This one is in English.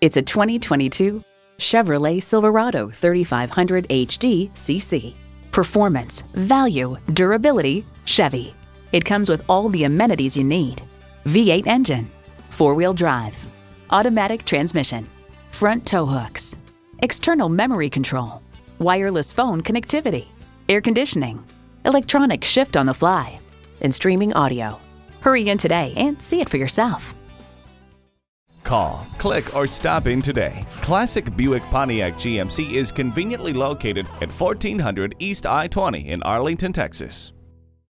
It's a 2022 Chevrolet Silverado 3500 HD CC. Performance, value, durability, Chevy. It comes with all the amenities you need. V8 engine, four-wheel drive, automatic transmission, front tow hooks, external memory control, wireless phone connectivity, air conditioning, electronic shift on the fly, and streaming audio. Hurry in today and see it for yourself. Call, click, or stop in today. Classic Buick Pontiac GMC is conveniently located at 1400 East I 20 in Arlington, Texas.